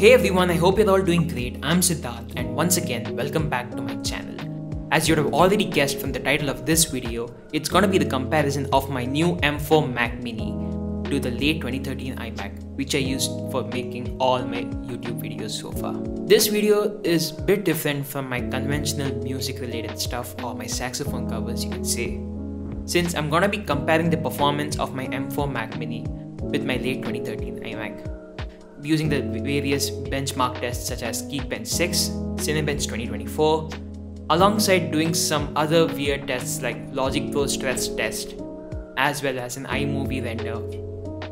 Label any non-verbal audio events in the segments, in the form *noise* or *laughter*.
Hey everyone, I hope you're all doing great. I'm Siddharth and once again, welcome back to my channel. As you would have already guessed from the title of this video, it's gonna be the comparison of my new M4 Mac Mini to the late 2013 iMac, which I used for making all my YouTube videos so far. This video is a bit different from my conventional music related stuff or my saxophone covers you can say, since I'm gonna be comparing the performance of my M4 Mac Mini with my late 2013 iMac using the various benchmark tests such as Geekbench 6, Cinebench 2024, alongside doing some other weird tests like Logic Pro stress test, as well as an iMovie render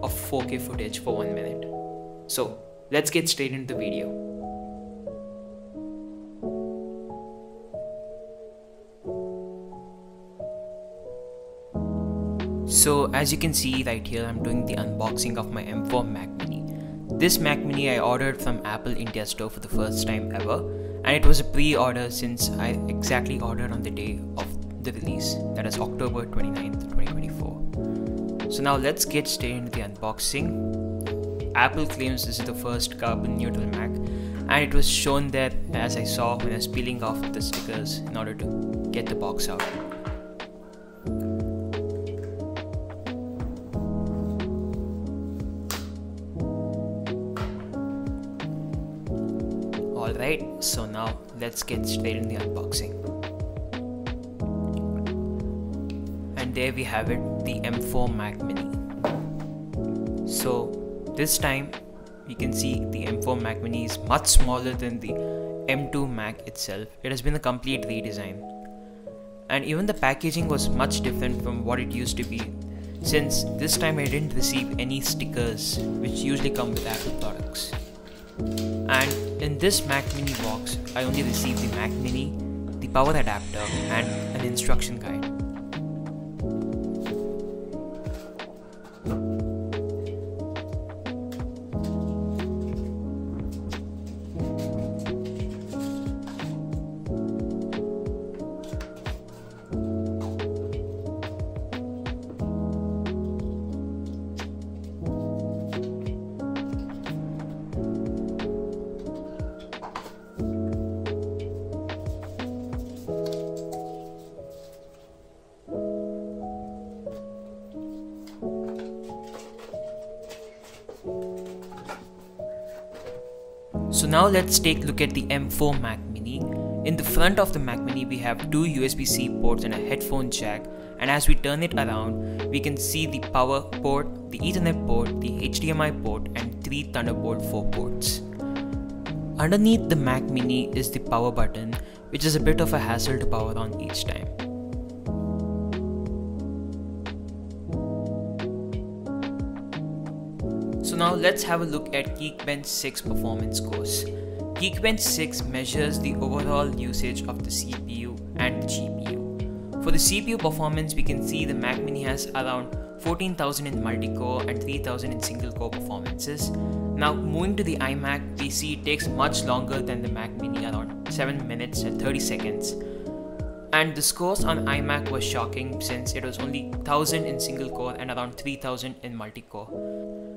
of 4K footage for one minute. So let's get straight into the video. So as you can see right here, I'm doing the unboxing of my M4 Mac Mini. This Mac Mini I ordered from Apple India store for the first time ever and it was a pre-order since I exactly ordered on the day of the release that is October 29th 2024. So now let's get straight into the unboxing. Apple claims this is the first carbon neutral Mac and it was shown there as I saw when I was peeling off the stickers in order to get the box out. Alright, so now let's get straight in the unboxing. And there we have it, the M4 Mac Mini. So this time we can see the M4 Mac Mini is much smaller than the M2 Mac itself. It has been a complete redesign. And even the packaging was much different from what it used to be since this time I didn't receive any stickers which usually come with Apple products. And in this Mac Mini box, I only received the Mac Mini, the power adapter, and an instruction guide. So now let's take a look at the M4 Mac Mini. In the front of the Mac Mini we have two USB-C ports and a headphone jack and as we turn it around we can see the power port, the ethernet port, the HDMI port and three Thunderbolt 4 ports. Underneath the Mac Mini is the power button which is a bit of a hassle to power on each time. So now let's have a look at Geekbench 6 performance scores. Geekbench 6 measures the overall usage of the CPU and the GPU. For the CPU performance, we can see the Mac Mini has around 14,000 in multi-core and 3,000 in single-core performances. Now moving to the iMac, we see it takes much longer than the Mac Mini, around 7 minutes and 30 seconds. And the scores on iMac were shocking since it was only 1000 in single core and around 3000 in multi core.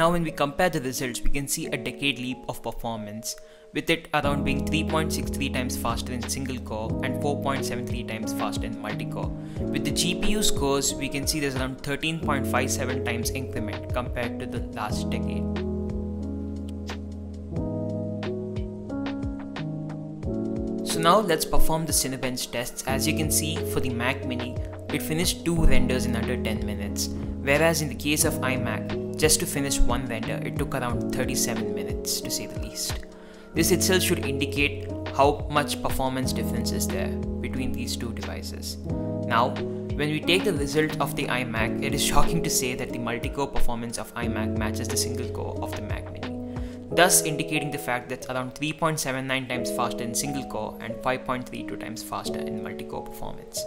Now when we compare the results, we can see a decade leap of performance, with it around being 3.63 times faster in single core and 4.73 times faster in multi-core. With the GPU scores, we can see there's around 13.57 times increment compared to the last decade. So now let's perform the Cinebench tests. As you can see for the Mac Mini, it finished two renders in under 10 minutes, whereas in the case of iMac, just to finish one render, it took around 37 minutes to say the least. This itself should indicate how much performance difference is there between these two devices. Now, when we take the result of the iMac, it is *laughs* shocking to say that the multi-core performance of iMac matches the single core of the Mac Mini, thus indicating the fact that it's around 3.79 times faster in single core and 5.32 times faster in multi-core performance.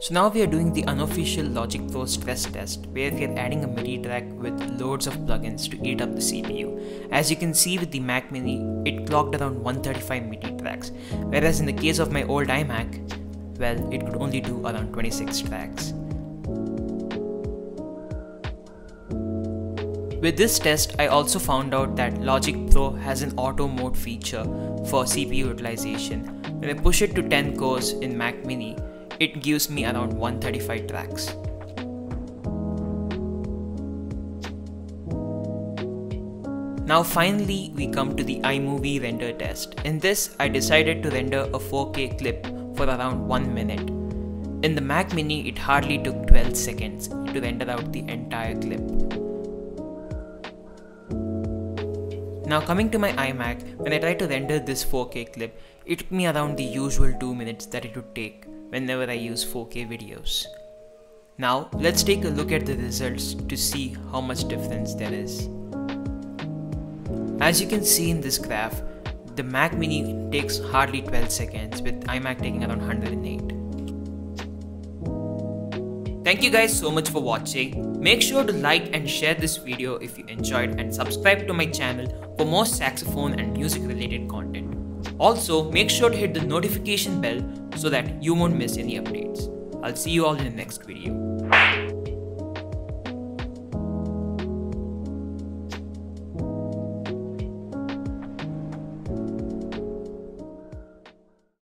So now we are doing the unofficial Logic Pro stress test where we are adding a MIDI track with loads of plugins to eat up the CPU. As you can see with the Mac Mini, it clocked around 135 MIDI tracks, whereas in the case of my old iMac, well, it could only do around 26 tracks. With this test, I also found out that Logic Pro has an auto mode feature for CPU utilization. When I push it to 10 cores in Mac Mini, it gives me around 135 tracks. Now finally we come to the iMovie render test. In this I decided to render a 4K clip for around 1 minute. In the Mac Mini it hardly took 12 seconds to render out the entire clip. Now coming to my iMac, when I tried to render this 4K clip, it took me around the usual 2 minutes that it would take whenever I use 4K videos. Now let's take a look at the results to see how much difference there is. As you can see in this graph, the Mac Mini takes hardly 12 seconds with iMac taking around 108. Thank you guys so much for watching. Make sure to like and share this video if you enjoyed and subscribe to my channel for more saxophone and music related content. Also, make sure to hit the notification bell so that you won't miss any updates. I'll see you all in the next video.